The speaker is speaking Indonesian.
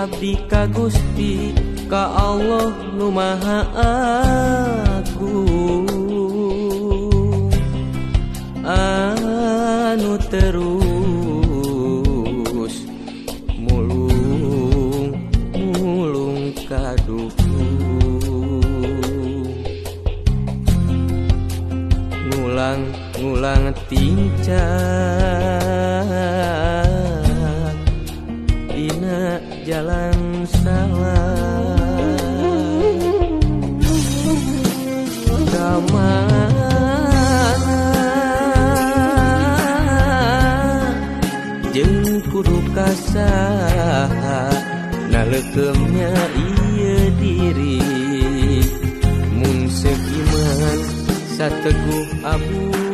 Abdi ka Gusti ka Allah Nu Maha Agung. Anu terus mulung mulung kadukung ngulang ngulang tincak jalan salah. Kamana jeung kudu kasaha nalekemnya ieu diri. Mun seiman sateguh abu